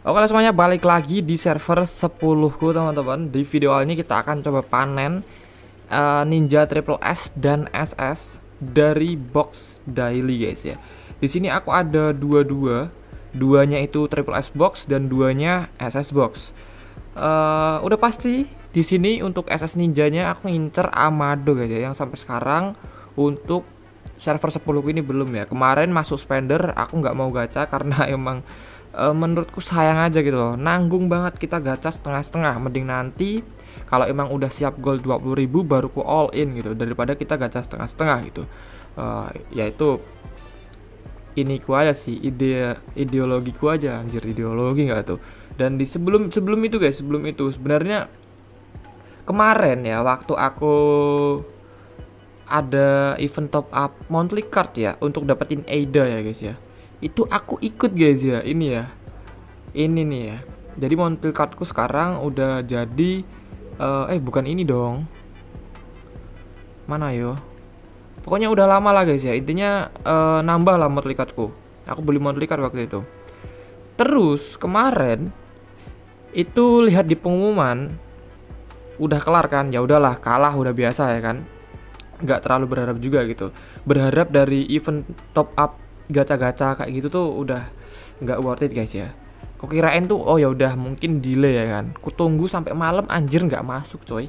Oke semuanya balik lagi di server 10 ku teman-teman. Di video ini kita akan coba panen uh, Ninja Triple S dan SS dari box daily guys ya. Di sini aku ada dua-dua. Duanya itu Triple S box dan duanya SS box. Uh, Udah pasti di sini untuk SS ninjanya aku ngincer Amado guys ya Yang sampai sekarang untuk server 10 ini belum ya. Kemarin masuk spender aku nggak mau gacha karena emang uh, menurutku sayang aja gitu loh. Nanggung banget kita gacha setengah-setengah. Mending nanti kalau emang udah siap gold 20 ribu baru ku all in gitu. Daripada kita gacha setengah-setengah gitu. Uh, yaitu ini ku aja sih ide ideologi ku aja anjir ideologi nggak tuh. Dan di sebelum sebelum itu guys sebelum itu sebenarnya kemarin ya waktu aku ada event top up monthly card ya untuk dapetin Ada ya guys ya itu aku ikut guys ya. Ini ya. Ini nih ya. Jadi monthly cardku sekarang udah jadi uh, eh bukan ini dong. Mana yo? Pokoknya udah lama lah guys ya. Intinya uh, nambah lah monthly cardku aku beli monthly card waktu itu. Terus kemarin itu lihat di pengumuman udah kelar kan? Ya udahlah kalah udah biasa ya kan? Nggak terlalu berharap juga gitu. Berharap dari event top up gacha-gacha kayak gitu tuh udah nggak worth it guys ya. Kok kirain tuh oh ya udah mungkin delay ya kan. Ku tunggu sampai malam anjir nggak masuk coy.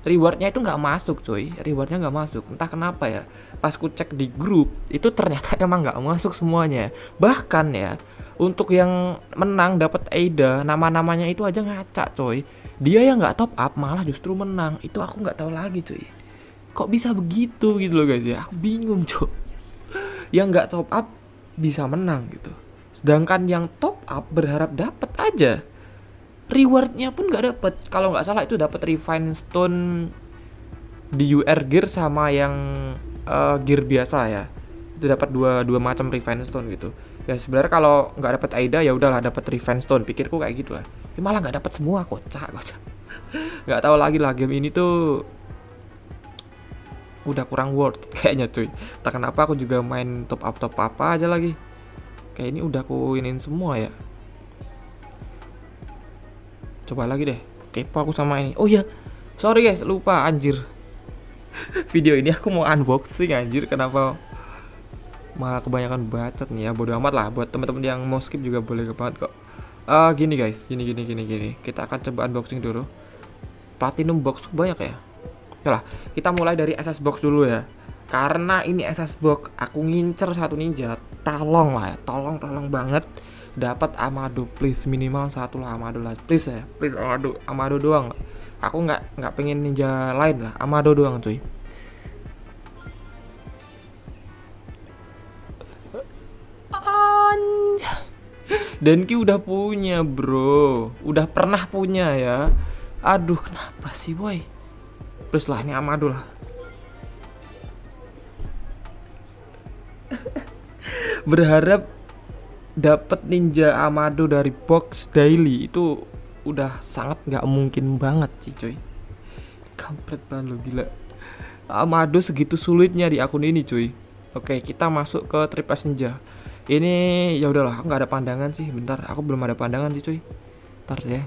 Rewardnya itu nggak masuk coy. Rewardnya nggak masuk. Entah kenapa ya pas ku cek di grup itu ternyata emang nggak masuk semuanya. Bahkan ya untuk yang menang dapat Aida nama-namanya itu aja ngaca coy. Dia yang nggak top up malah justru menang. Itu aku nggak tahu lagi coy. Kok bisa begitu gitu loh guys ya? Aku bingung coy yang nggak top up bisa menang gitu. Sedangkan yang top up berharap dapat aja. Rewardnya pun nggak dapat kalau nggak salah itu dapat refine stone di UR gear sama yang uh, gear biasa ya. Itu dapat dua dua macam refine stone gitu. Ya sebenarnya kalau nggak dapat Aida ya udahlah dapat refine stone. Pikirku kayak gitu lah ya, malah nggak dapat semua kocak kocak. Nggak tahu lagi lah game ini tuh udah kurang worth kayaknya cuy. Tak kenapa aku juga main top up top apa aja lagi. Kayak ini udah aku inin semua ya. Coba lagi deh. Kepo aku sama ini. Oh ya sorry guys lupa anjir. Video ini aku mau unboxing anjir. Kenapa malah kebanyakan bacot nih ya? Bodo amat lah buat teman-teman yang mau skip juga boleh banget kok. Uh, gini guys gini gini gini gini. Kita akan coba unboxing dulu. Platinum box banyak ya lah, kita mulai dari SS box dulu ya. Karena ini SS box, aku ngincer satu ninja. Tolong lah ya, tolong tolong banget dapat Amado please. Minimal satu lah Amado lah. Please ya please Amado Amado doang. Aku nggak nggak pengen ninja lain lah Amado doang cuy. Denki udah punya bro. Udah pernah punya ya. Aduh kenapa sih boy Plus lah ini Amado lah. Berharap dapat ninja Amado dari box daily itu udah sangat nggak mungkin banget sih coy. Kampret banget lo gila. Amado segitu sulitnya di akun ini cuy. Oke, kita masuk ke Tripas Ninja. Ini ya udahlah, nggak ada pandangan sih. Bentar, aku belum ada pandangan sih cuy. Ntar ya.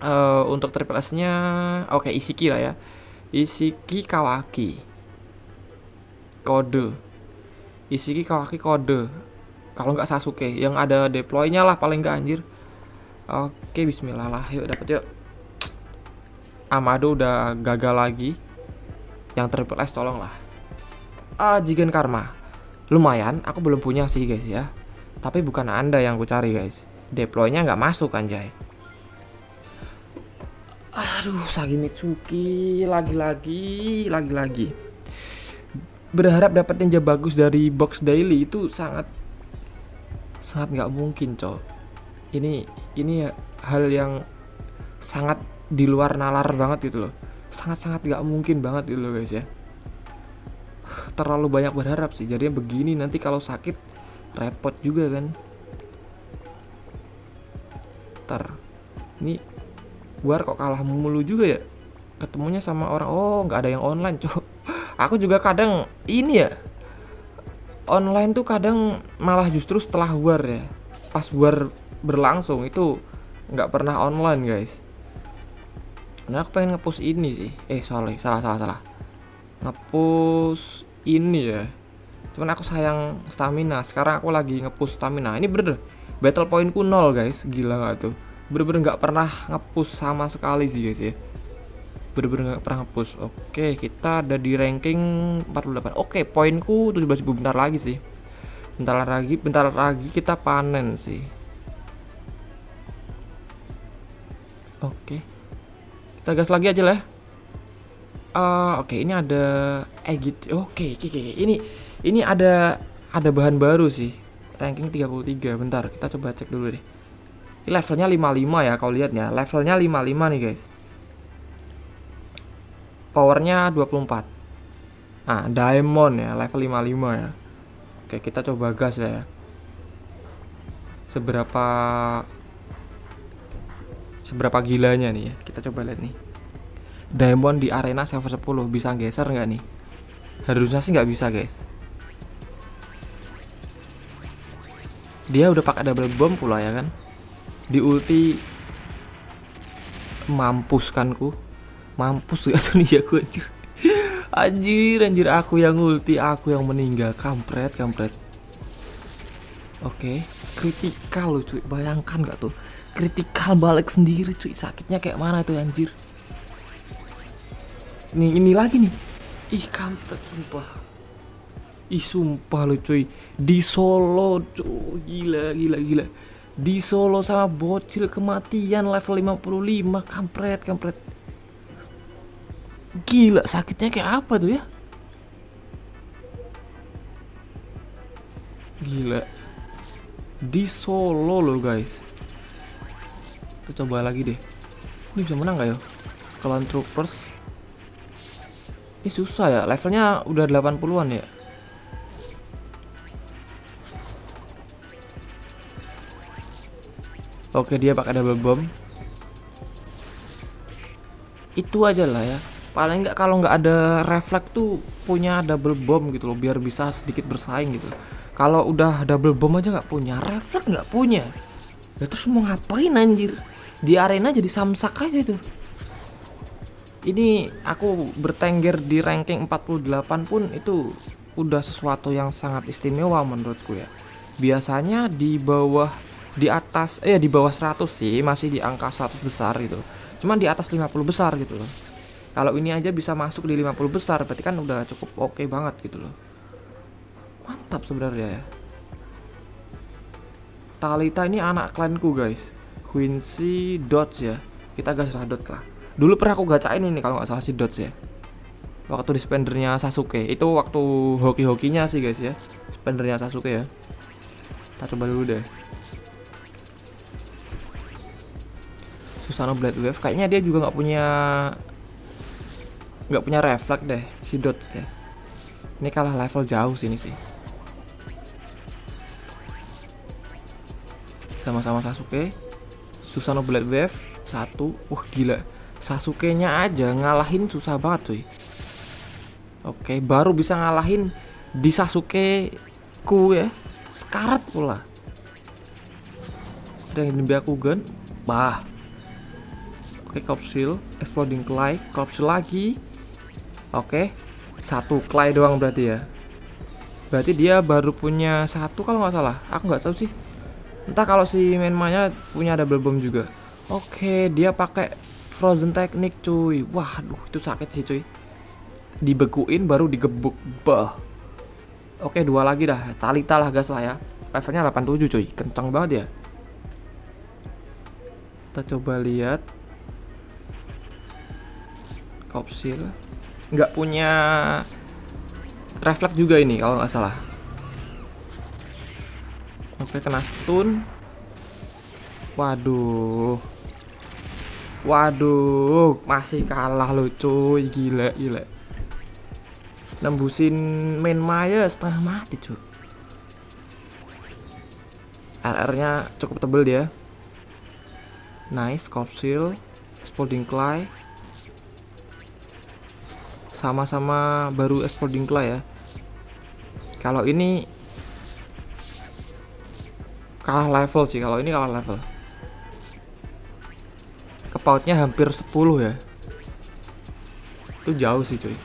Uh, untuk triple S-nya oke okay, Isiki lah ya. Isiki Kawaki. Kode. Isiki Kawaki kode. Kalau nggak Sasuke yang ada deploynya lah paling nggak anjir. Oke Bismillah lah. Yuk dapet yuk. Amado udah gagal lagi. Yang triple S tolong lah ah Jigen Karma. Lumayan aku belum punya sih guys ya. Tapi bukan anda yang ku cari guys. Deploynya nggak masuk anjay Aduh, Sagi Mitsuki lagi-lagi, lagi-lagi. Berharap dapat ninja bagus dari box daily itu sangat sangat nggak mungkin, cok. Ini ini hal yang sangat di luar nalar banget gitu loh. Sangat-sangat nggak mungkin banget gitu loh guys ya. Terlalu banyak berharap sih. Jadinya begini nanti kalau sakit repot juga kan. Ntar ini War kok kalah mulu juga ya? Ketemunya sama orang oh nggak ada yang online cok aku juga kadang ini ya online tuh kadang malah justru setelah war ya. Pas war berlangsung itu nggak pernah online guys. Nah aku pengen ngepush ini sih. Eh sorry salah salah salah. Ngepush ini ya. Cuman aku sayang stamina. Sekarang aku lagi ngepush stamina. Ini bener battle pointku nol guys. Gila nggak tuh bener-bener nggak pernah ngepush sama sekali sih guys ya. Bener-bener nggak pernah ngepush oke kita ada di ranking 48 oke poinku 17 ribu bentar lagi sih. Bentar lagi bentar lagi kita panen sih. Oke. Kita gas lagi aja lah uh, oke ini ada eh gitu oke ini ini ada ada bahan baru sih. Ranking 33 bentar kita coba cek dulu deh ini levelnya 55 ya kalau lihat ya. Levelnya 55 nih guys. Powernya 24 nah diamond ya level 55 ya. Oke kita coba gas ya. Seberapa seberapa gilanya nih ya? Kita coba lihat nih. Diamond di arena server 10 bisa geser nggak nih? Harusnya sih nggak bisa guys. Dia udah pakai double bomb pula ya kan di ulti mampuskanku. Mampus gak tuh nih aku anjir. Anjir anjir aku yang ulti aku yang meninggal. Kampret kampret. Oke kritikal loh cuy. Bayangkan gak tuh? Kritikal balik sendiri cuy. Sakitnya kayak mana tuh anjir? Nih ini lagi nih. Ih kampret sumpah. Ih sumpah lo cuy. Di Solo cuy. Gila gila gila di Solo sama bocil kematian level 55 kampret kampret. Gila sakitnya kayak apa tuh ya? Gila. Di Solo loh guys. Kita coba lagi deh. Ini bisa menang gak ya? Clan Troopers Ini susah ya Levelnya udah 80an ya Oke dia pakai double bomb. Itu aja lah ya paling nggak kalau nggak ada refleks tuh punya double bomb gitu loh biar bisa sedikit bersaing gitu. Kalau udah double bomb aja nggak punya refleks nggak punya. Ya terus mau ngapain anjir? Di arena jadi samsak aja itu. Ini aku bertengger di ranking 48 pun itu udah sesuatu yang sangat istimewa menurutku ya. Biasanya di bawah di atas eh di bawah 100 sih masih di angka 100 besar gitu. Cuman di atas 50 besar gitu loh. Kalau ini aja bisa masuk di 50 besar berarti kan udah cukup oke okay banget gitu loh. Mantap sebenarnya ya. Talita ini anak klanku guys. Quincy Dodge ya. Kita gas lah Dodge lah. Dulu pernah aku gacain ini kalau nggak salah si Dodge ya. Waktu di spendernya Sasuke. Itu waktu hoki-hokinya sih guys ya. Spendernya Sasuke ya. Kita coba dulu deh Susano Blade Wave kayaknya dia juga nggak punya nggak punya refleks deh si dot deh. Ini kalah level jauh sini sih. Sama-sama Sasuke. Susano Blood Wave satu. Wah gila. Sasuke nya aja ngalahin susah banget cuy. Oke baru bisa ngalahin di Sasuke ku ya. Sekarat pula. Sering di Byakugan. Bah oke Corpsel Exploding Clay Corpsel lagi Oke, satu clay doang berarti ya. Berarti dia baru punya satu kalau nggak salah. Aku nggak tahu sih. Entah kalau si Menmanya punya double bomb juga. Oke, dia pakai frozen technique cuy. Waduh, itu sakit sih cuy. Dibekuin baru digebuk. Bah. Oke, dua lagi dah. Talita lah gas lah ya. Levelnya 87 cuy. Kencang banget ya. Kita coba lihat. Kopsil nggak punya refleks juga ini kalau nggak salah. Oke kena stun waduh. Waduh masih kalah lo cuy. Gila gila. Nembusin main Maya setengah mati cuy. RR nya cukup tebel dia. Nice Corpsil Spalding Clay sama-sama baru exploding clay ya. Kalau ini kalah level sih kalau ini kalah level. Kepautnya hampir 10 ya. Itu jauh sih cuy.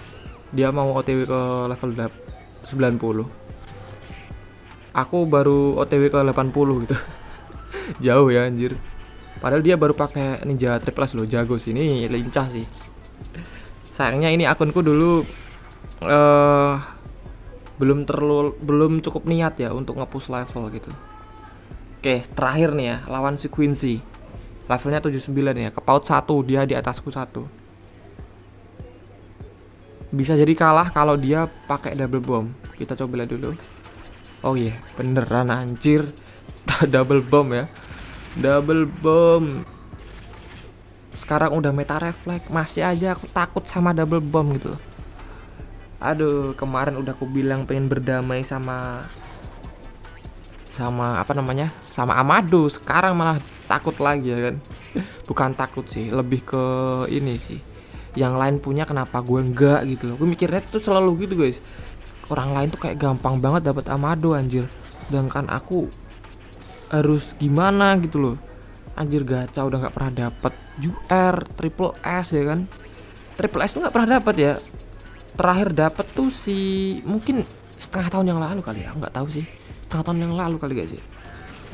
Dia mau otw ke level 90 aku baru otw ke 80 gitu. Jauh ya anjir. Padahal dia baru pakai ninja triple loh jago sih. Ini lincah sih sayangnya ini akunku dulu uh, belum terlalu belum cukup niat ya untuk ngepush level gitu. Oke terakhir nih ya lawan si Quincy. Levelnya 79 ya kepaut satu dia di atasku satu. Bisa jadi kalah kalau dia pakai double bomb. Kita coba lihat dulu. Oh iya yeah, beneran anjir. Double bomb ya. Double bomb sekarang udah meta refleks. Masih aja aku takut sama double bomb gitu aduh kemarin udah aku bilang pengen berdamai sama sama apa namanya? Sama Amado. Sekarang malah takut lagi ya kan? Bukan takut sih lebih ke ini sih. Yang lain punya kenapa gue enggak gitu loh. Gue mikirnya tuh selalu gitu guys. Orang lain tuh kayak gampang banget dapat Amado anjir. Sedangkan aku harus gimana gitu loh anjir gacha udah nggak pernah dapat UR triple S ya kan? Triple S tuh nggak pernah dapat ya. Terakhir dapat tuh si mungkin setengah tahun yang lalu kali ya nggak tahu sih. Setengah tahun yang lalu kali gak sih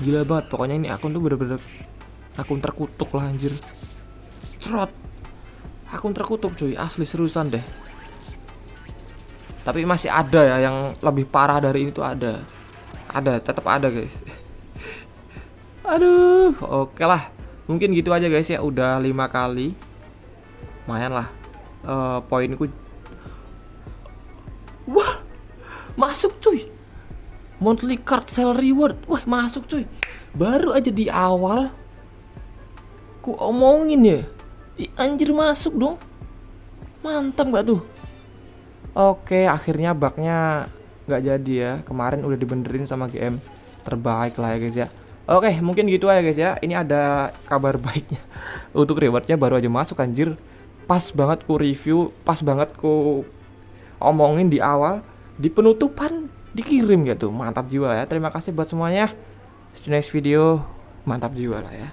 gila banget pokoknya ini akun tuh bener-bener akun terkutuk lah anjir. Cerot. Akun terkutuk cuy asli seriusan deh. Tapi masih ada ya yang lebih parah dari ini tuh ada. Ada tetap ada guys aduh oke lah mungkin gitu aja guys ya udah lima kali lumayan lah uh, poinku Wah, masuk cuy. Monthly card sell reward. Wah, masuk cuy. Baru aja di awal ku omongin ya. Ih, anjir masuk dong. Mantap gak tuh? Oke, akhirnya bugnya nggak jadi ya. Kemarin udah dibenerin sama GM terbaik lah ya guys ya. Oke, mungkin gitu aja guys ya. Ini ada kabar baiknya. Untuk rewardnya baru aja masuk anjir. Pas banget ku review, pas banget ku omongin di awal di penutupan dikirim gitu mantap jiwa ya terima kasih buat semuanya see you next video mantap jiwa lah ya